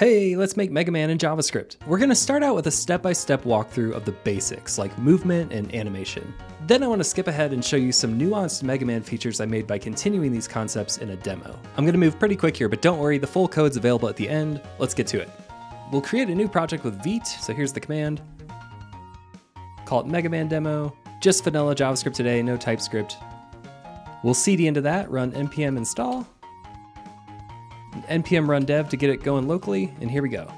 Hey, let's make Mega Man in JavaScript. We're gonna start out with a step-by-step walkthrough of the basics, like movement and animation. Then I wanna skip ahead and show you some nuanced Mega Man features I made by continuing these concepts in a demo. I'm gonna move pretty quick here, but don't worry, the full code's available at the end. Let's get to it. We'll create a new project with Vite, so here's the command. Call it Mega Man Demo. Just vanilla JavaScript today, no TypeScript. We'll cd into that, run npm install, npm run dev to get it going locally, and here we go.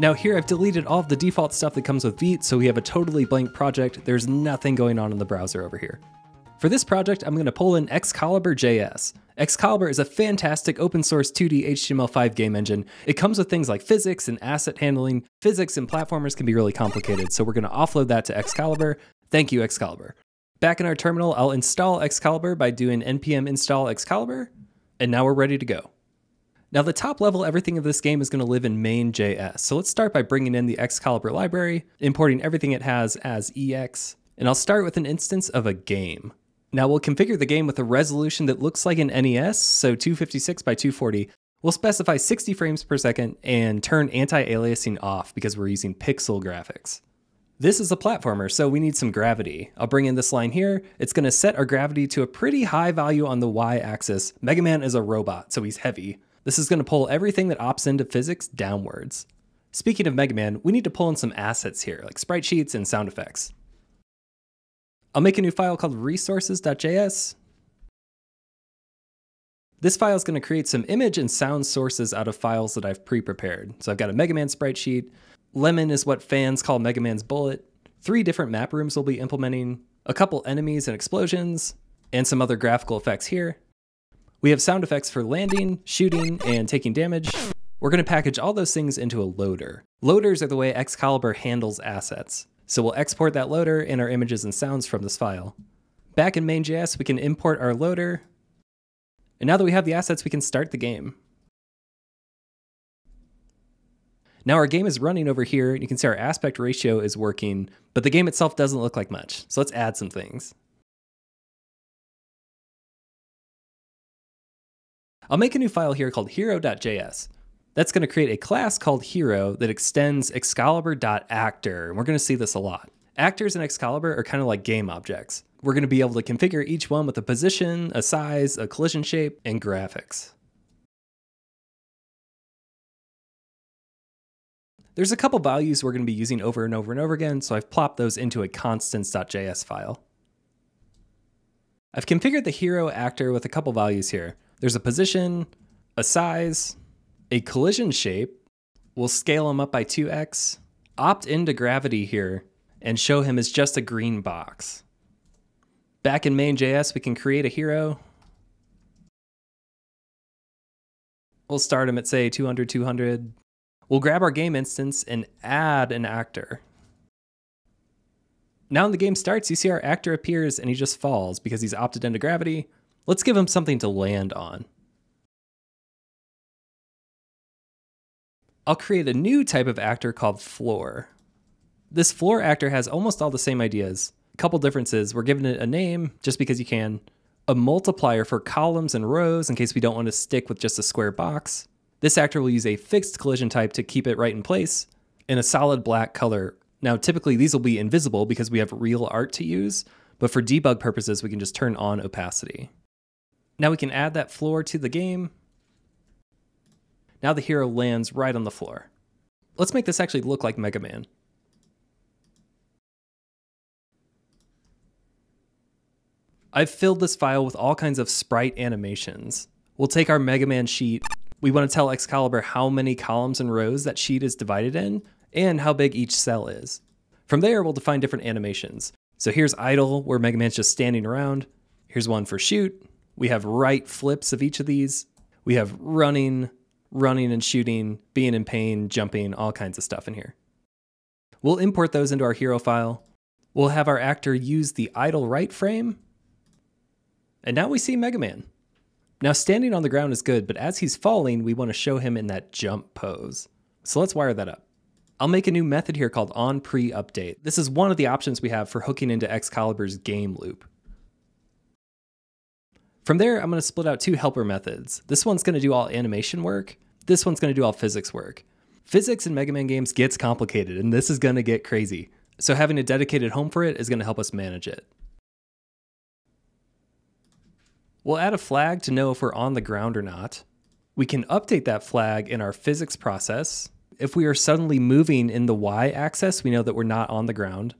Now here I've deleted all of the default stuff that comes with Vite, so we have a totally blank project. There's nothing going on in the browser over here. For this project, I'm gonna pull in Excalibur.js. Excalibur is a fantastic open source 2D HTML5 game engine. It comes with things like physics and asset handling. Physics and platformers can be really complicated, so we're gonna offload that to Excalibur. Thank you, Excalibur. Back in our terminal, I'll install Excalibur by doing npm install Excalibur, and now we're ready to go. Now the top level everything of this game is going to live in main.js. So let's start by bringing in the Excalibur library, importing everything it has as EX, and I'll start with an instance of a game. Now we'll configure the game with a resolution that looks like an NES, so 256 by 240. We'll specify 60 frames per second and turn anti-aliasing off because we're using pixel graphics. This is a platformer, so we need some gravity. I'll bring in this line here. It's gonna set our gravity to a pretty high value on the y-axis. Mega Man is a robot, so he's heavy. This is going to pull everything that opts into physics downwards. Speaking of Mega Man, we need to pull in some assets here, like sprite sheets and sound effects. I'll make a new file called resources.js. This file is going to create some image and sound sources out of files that I've pre-prepared. So I've got a Mega Man sprite sheet. Lemon is what fans call Mega Man's bullet. Three different map rooms we'll be implementing, a couple enemies and explosions, and some other graphical effects here. We have sound effects for landing, shooting, and taking damage. We're going to package all those things into a loader. Loaders are the way Excalibur handles assets. So we'll export that loader and our images and sounds from this file. Back in main.js, we can import our loader. And now that we have the assets, we can start the game. Now our game is running over here. You can see our aspect ratio is working, but the game itself doesn't look like much. So let's add some things. I'll make a new file here called hero.js. That's going to create a class called hero that extends excalibur.actor, and we're going to see this a lot. Actors in Excalibur are kind of like game objects. We're going to be able to configure each one with a position, a size, a collision shape, and graphics. There's a couple values we're going to be using over and over and over again, so I've plopped those into a constants.js file. I've configured the hero actor with a couple values here. There's a position, a size, a collision shape. We'll scale him up by 2x, opt into gravity here, and show him as just a green box. Back in main.js, we can create a hero. We'll start him at say 200, 200. We'll grab our game instance and add an actor. Now when the game starts, you see our actor appears and he just falls because he's opted into gravity. Let's give him something to land on. I'll create a new type of actor called floor. This floor actor has almost all the same ideas. A couple differences. We're giving it a name just because you can. A multiplier for columns and rows in case we don't want to stick with just a square box. This actor will use a fixed collision type to keep it right in place, and a solid black color. Now, typically these will be invisible because we have real art to use, but for debug purposes, we can just turn on opacity. Now we can add that floor to the game. Now the hero lands right on the floor. Let's make this actually look like Mega Man. I've filled this file with all kinds of sprite animations. We'll take our Mega Man sheet. We want to tell Excalibur how many columns and rows that sheet is divided in, and how big each cell is. From there, we'll define different animations. So here's idle, where Mega Man's just standing around. Here's one for shoot, we have right flips of each of these. We have running, running and shooting, being in pain, jumping, all kinds of stuff in here. We'll import those into our hero file. We'll have our actor use the idle right frame. And now we see Mega Man. Now standing on the ground is good, but as he's falling, we want to show him in that jump pose. So let's wire that up. I'll make a new method here called on pre update. This is one of the options we have for hooking into Excalibur's game loop. From there, I'm going to split out two helper methods. This one's going to do all animation work. This one's going to do all physics work. Physics in Mega Man games gets complicated, and this is going to get crazy. So having a dedicated home for it is going to help us manage it. We'll add a flag to know if we're on the ground or not. We can update that flag in our physics process. If we are suddenly moving in the y axis, we know that we're not on the ground.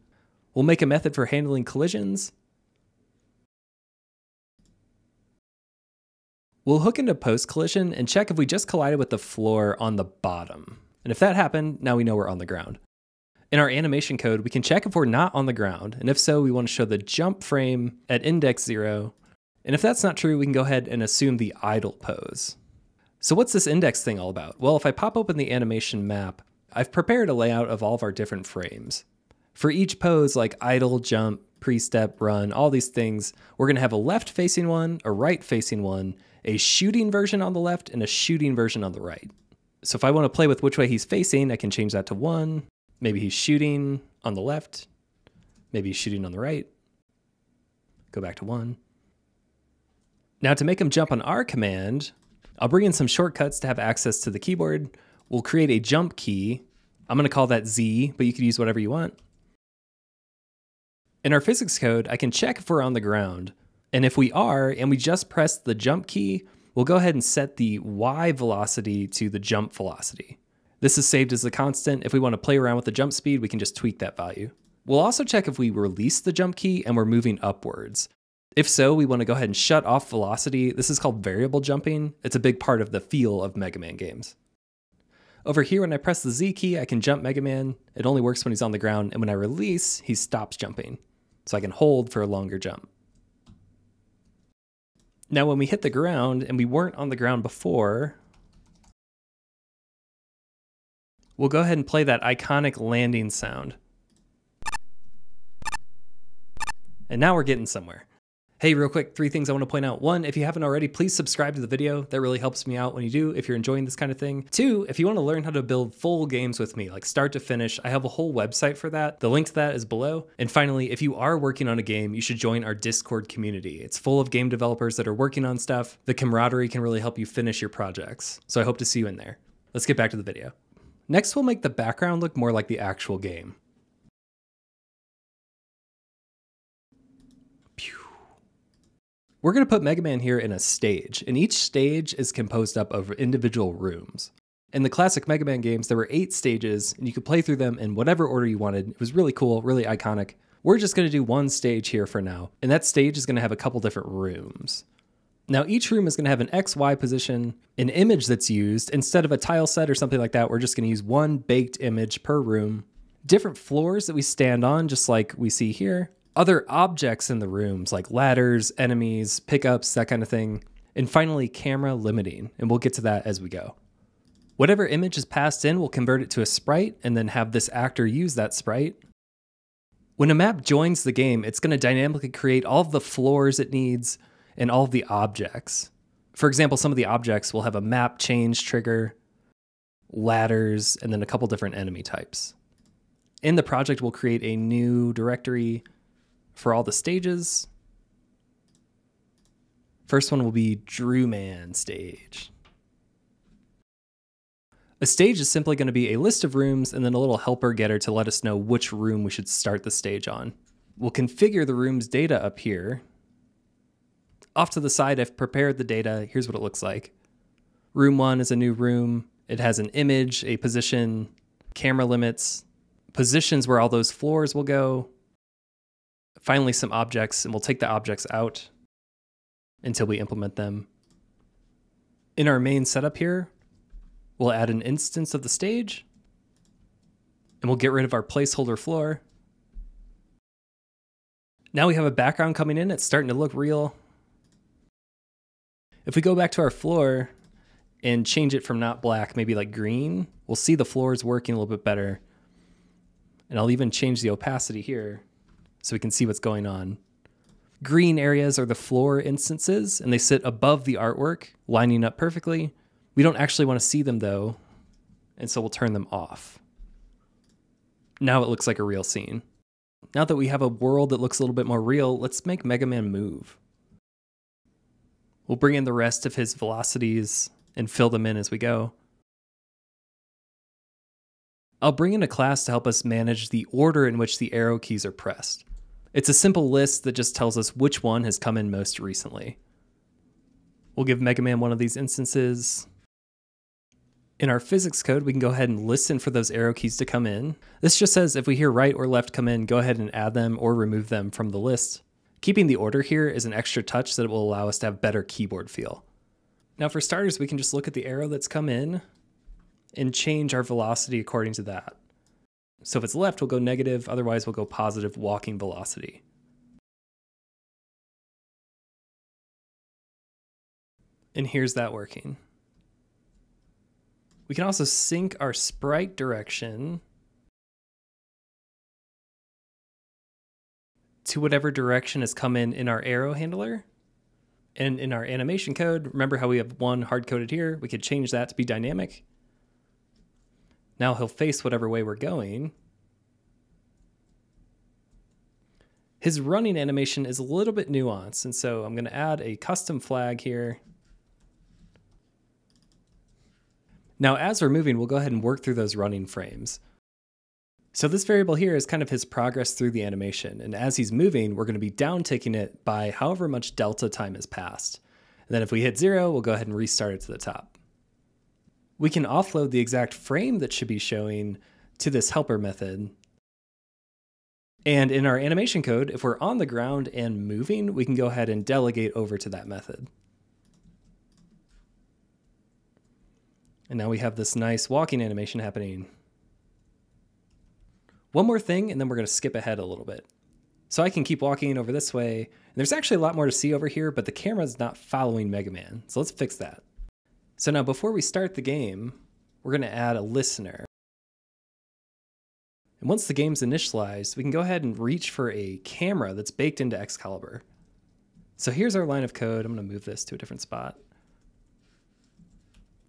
We'll make a method for handling collisions. We'll hook into post collision and check if we just collided with the floor on the bottom. And if that happened, now we know we're on the ground. In our animation code, we can check if we're not on the ground, and if so, we want to show the jump frame at index zero. And if that's not true, we can go ahead and assume the idle pose. So what's this index thing all about? Well, if I pop open the animation map, I've prepared a layout of all of our different frames. For each pose, like idle, jump, pre-step, run, all these things, we're gonna have a left facing one, a right facing one, a shooting version on the left, and a shooting version on the right. So if I want to play with which way he's facing, I can change that to one. Maybe he's shooting on the left. Maybe he's shooting on the right. Go back to one. Now to make him jump on our command, I'll bring in some shortcuts to have access to the keyboard. We'll create a jump key. I'm going to call that Z, but you could use whatever you want. In our physics code, I can check if we're on the ground. And if we are, and we just press the jump key, we'll go ahead and set the y velocity to the jump velocity. This is saved as a constant. If we want to play around with the jump speed, we can just tweak that value. We'll also check if we release the jump key and we're moving upwards. If so, we want to go ahead and shut off velocity. This is called variable jumping. It's a big part of the feel of Mega Man games. Over here, when I press the Z key, I can jump Mega Man. It only works when he's on the ground, and when I release, he stops jumping. So I can hold for a longer jump. Now, when we hit the ground, and we weren't on the ground before, we'll go ahead and play that iconic landing sound. And now we're getting somewhere. Hey, real quick, three things I want to point out. One, if you haven't already, please subscribe to the video. That really helps me out when you do, if you're enjoying this kind of thing. Two, if you want to learn how to build full games with me, like start to finish, I have a whole website for that. The link to that is below. And finally, if you are working on a game, you should join our Discord community. It's full of game developers that are working on stuff. The camaraderie can really help you finish your projects. So I hope to see you in there. Let's get back to the video. Next, we'll make the background look more like the actual game. We're going to put Mega Man here in a stage, and each stage is composed up of individual rooms. In the classic Mega Man games, there were eight stages, and you could play through them in whatever order you wanted. It was really cool, really iconic. We're just going to do one stage here for now, and that stage is going to have a couple different rooms. Now, each room is going to have an XY position, an image that's used. Instead of a tile set or something like that, we're just going to use one baked image per room. Different floors that we stand on, just like we see here, other objects in the rooms like ladders, enemies, pickups, that kind of thing. And finally, camera limiting, and we'll get to that as we go. Whatever image is passed in, we'll convert it to a sprite and then have this actor use that sprite. When a map joins the game, it's going to dynamically create all of the floors it needs and all of the objects. For example, some of the objects will have a map change trigger, ladders, and then a couple different enemy types. In the project, we'll create a new directory for all the stages. First one will be Drew Man stage. A stage is simply going to be a list of rooms and then a little helper getter to let us know which room we should start the stage on. We'll configure the room's data up here. Off to the side, I've prepared the data. Here's what it looks like. Room 1 is a new room. It has an image, a position, camera limits, positions where all those floors will go, finally some objects, and we'll take the objects out until we implement them. In our main setup here, we'll add an instance of the stage, and we'll get rid of our placeholder floor. Now we have a background coming in, it's starting to look real. If we go back to our floor and change it from not black, maybe like green, we'll see the floors working a little bit better. And I'll even change the opacity here so we can see what's going on. Green areas are the floor instances, and they sit above the artwork, lining up perfectly. We don't actually want to see them though, and so we'll turn them off. Now it looks like a real scene. Now that we have a world that looks a little bit more real, let's make Mega Man move. We'll bring in the rest of his velocities and fill them in as we go. I'll bring in a class to help us manage the order in which the arrow keys are pressed. It's a simple list that just tells us which one has come in most recently. We'll give Mega Man one of these instances. In our physics code, we can go ahead and listen for those arrow keys to come in. This just says if we hear right or left come in, go ahead and add them or remove them from the list. Keeping the order here is an extra touch that will allow us to have better keyboard feel. Now for starters, we can just look at the arrow that's come in and change our velocity according to that. So if it's left, we'll go negative, otherwise we'll go positive walking velocity. And here's that working. We can also sync our sprite direction to whatever direction has come in in our arrow handler. And in our animation code, remember how we have one hard coded here? We could change that to be dynamic. Now he'll face whatever way we're going. His running animation is a little bit nuanced, and so I'm going to add a custom flag here. Now, as we're moving, we'll go ahead and work through those running frames. So this variable here is kind of his progress through the animation, and as he's moving, we're going to be down downticking it by however much delta time has passed. And then if we hit zero, we'll go ahead and restart it to the top we can offload the exact frame that should be showing to this helper method. And in our animation code, if we're on the ground and moving, we can go ahead and delegate over to that method. And now we have this nice walking animation happening. One more thing, and then we're going to skip ahead a little bit. So I can keep walking over this way. And there's actually a lot more to see over here, but the camera's not following Mega Man. So let's fix that. So now before we start the game, we're going to add a listener. And once the game's initialized, we can go ahead and reach for a camera that's baked into Excalibur. So here's our line of code. I'm going to move this to a different spot.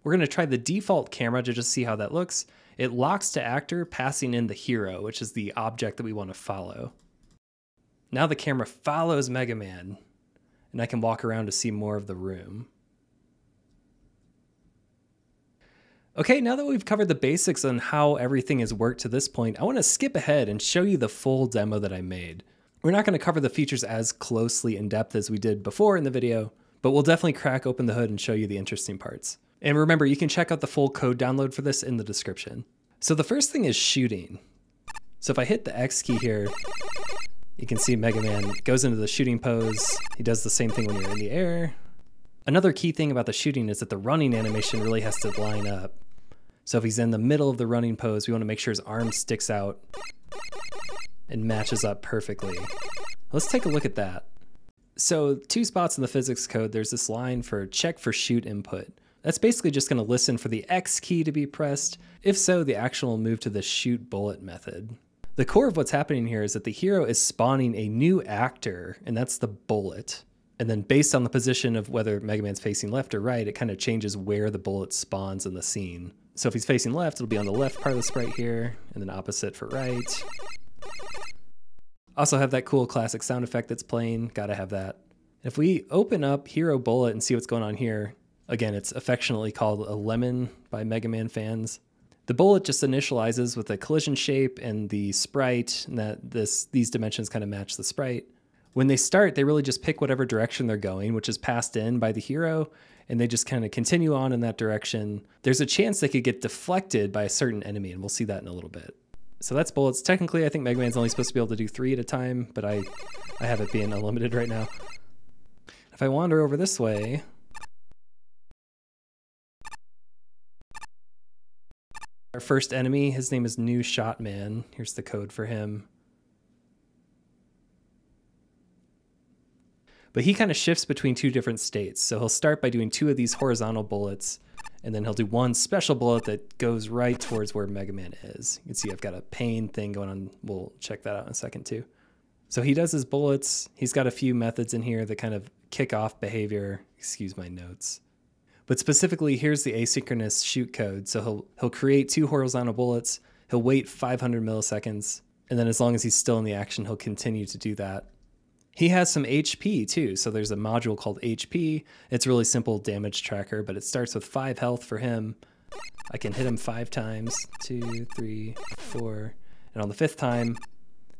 We're going to try the default camera to just see how that looks. It locks to actor, passing in the hero, which is the object that we want to follow. Now the camera follows Mega Man, and I can walk around to see more of the room. Okay, now that we've covered the basics on how everything has worked to this point, I want to skip ahead and show you the full demo that I made. We're not going to cover the features as closely in depth as we did before in the video, but we'll definitely crack open the hood and show you the interesting parts. And remember, you can check out the full code download for this in the description. So the first thing is shooting. So if I hit the X key here, you can see Mega Man goes into the shooting pose. He does the same thing when you're in the air. Another key thing about the shooting is that the running animation really has to line up. So if he's in the middle of the running pose, we want to make sure his arm sticks out and matches up perfectly. Let's take a look at that. So two spots in the physics code, there's this line for check for shoot input. That's basically just going to listen for the X key to be pressed. If so, the action will move to the shoot bullet method. The core of what's happening here is that the hero is spawning a new actor, and that's the bullet. And then based on the position of whether Mega Man's facing left or right, it kind of changes where the bullet spawns in the scene. So if he's facing left, it'll be on the left part of the sprite here, and then opposite for right. Also have that cool classic sound effect that's playing, gotta have that. If we open up Hero Bullet and see what's going on here, again, it's affectionately called a lemon by Mega Man fans. The bullet just initializes with a collision shape and the sprite, and that this these dimensions kind of match the sprite. When they start, they really just pick whatever direction they're going, which is passed in by the hero, and they just kind of continue on in that direction. There's a chance they could get deflected by a certain enemy, and we'll see that in a little bit. So that's bullets. Technically, I think Mega Man's only supposed to be able to do three at a time, but I, I have it being unlimited right now. If I wander over this way, our first enemy, his name is New Shotman. Here's the code for him. But he kind of shifts between two different states. So he'll start by doing two of these horizontal bullets, and then he'll do one special bullet that goes right towards where Mega Man is. You can see I've got a pain thing going on. We'll check that out in a second too. So he does his bullets. He's got a few methods in here that kind of kick off behavior. Excuse my notes. But specifically, here's the asynchronous shoot code. So he'll he'll create two horizontal bullets. He'll wait 500 milliseconds, and then as long as he's still in the action, he'll continue to do that. He has some HP too. So there's a module called HP. It's really simple damage tracker, but it starts with five health for him. I can hit him five times, two, three, four, and on the fifth time,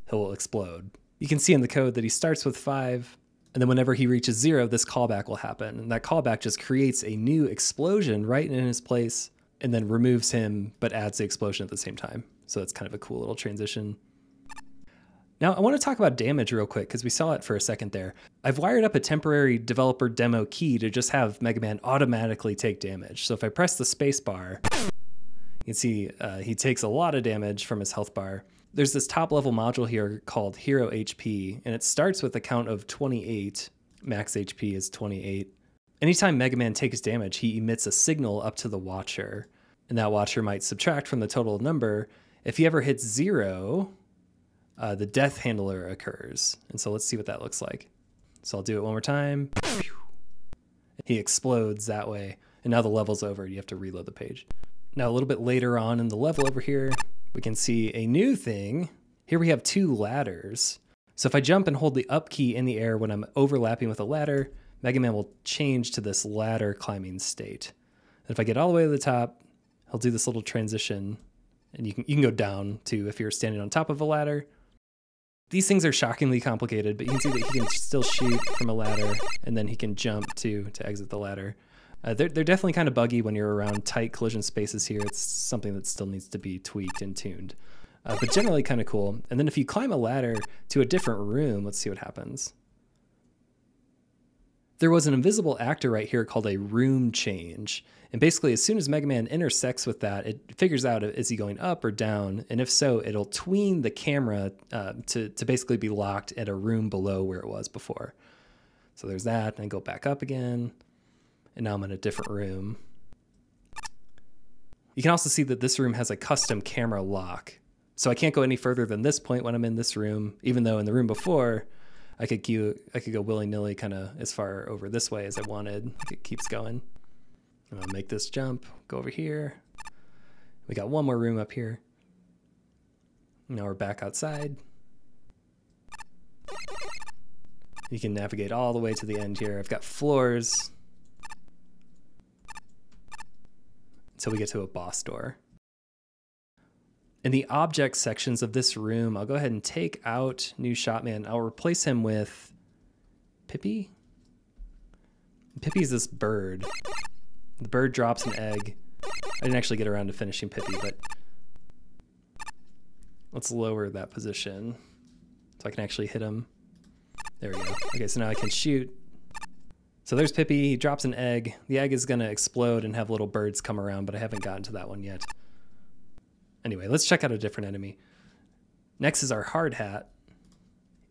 he'll explode. You can see in the code that he starts with five, and then whenever he reaches zero, this callback will happen. And that callback just creates a new explosion right in his place and then removes him, but adds the explosion at the same time. So that's kind of a cool little transition. Now, I want to talk about damage real quick because we saw it for a second there. I've wired up a temporary developer demo key to just have Mega Man automatically take damage. So if I press the space bar, you can see uh, he takes a lot of damage from his health bar. There's this top level module here called Hero HP, and it starts with a count of 28. Max HP is 28. Anytime Mega Man takes damage, he emits a signal up to the Watcher, and that Watcher might subtract from the total number. If he ever hits zero, uh, the death handler occurs. And so let's see what that looks like. So I'll do it one more time. He explodes that way. And now the level's over. You have to reload the page. Now a little bit later on in the level over here, we can see a new thing. Here we have two ladders. So if I jump and hold the up key in the air when I'm overlapping with a ladder, Mega Man will change to this ladder climbing state. And if I get all the way to the top, he'll do this little transition and you can you can go down to if you're standing on top of a ladder these things are shockingly complicated, but you can see that he can still shoot from a ladder, and then he can jump to to exit the ladder. Uh, they're, they're definitely kind of buggy when you're around tight collision spaces here. It's something that still needs to be tweaked and tuned, uh, but generally kind of cool. And then if you climb a ladder to a different room, let's see what happens. There was an invisible actor right here called a room change. And basically, as soon as Mega Man intersects with that, it figures out is he going up or down, and if so, it'll tween the camera uh, to to basically be locked at a room below where it was before. So there's that, and I go back up again, and now I'm in a different room. You can also see that this room has a custom camera lock. So I can't go any further than this point when I'm in this room, even though in the room before, I could go, I could go willy-nilly kind of as far over this way as I wanted. It keeps going. I'm gonna make this jump, go over here. We got one more room up here. Now we're back outside. You can navigate all the way to the end here. I've got floors. Until we get to a boss door. In the object sections of this room, I'll go ahead and take out New Shotman. I'll replace him with Pipi. Pipi's this bird. The bird drops an egg. I didn't actually get around to finishing Pipi, but let's lower that position so I can actually hit him. There we go. Okay, so now I can shoot. So there's Pipi, he drops an egg. The egg is gonna explode and have little birds come around, but I haven't gotten to that one yet. Anyway, let's check out a different enemy. Next is our hard hat,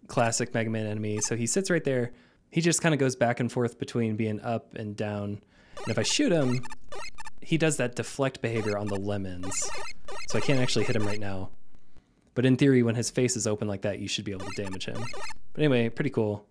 classic Mega Man enemy. So he sits right there. He just kind of goes back and forth between being up and down. And if I shoot him, he does that deflect behavior on the lemons. So I can't actually hit him right now. But in theory, when his face is open like that, you should be able to damage him. But anyway, pretty cool.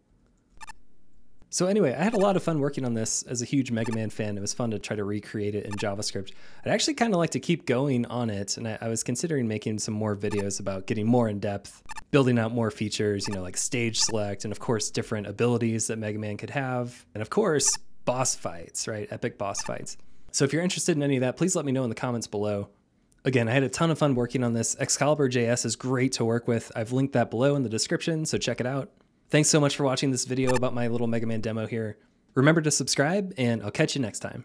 So anyway, I had a lot of fun working on this as a huge Mega Man fan. It was fun to try to recreate it in JavaScript. I'd actually kind of like to keep going on it, and I, I, was considering making some more videos about getting more in depth, building out more features, you know, like stage select, and of course, different abilities that Mega Man could have, and of course, boss fights, right? Epic boss fights. So if you're interested in any of that, please let me know in the comments below. Again, I had a ton of fun working on this. Excalibur JS is great to work with. I've linked that below in the description, so check it out. Thanks so much for watching this video about my little Mega Man demo here. Remember to subscribe, and I'll catch you next time.